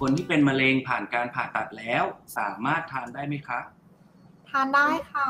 คนที่เป็นมะเร็งผ่านการผ่าตัดแล้ว สามารถทานได้ไหมคะ ทานได้ค่ะ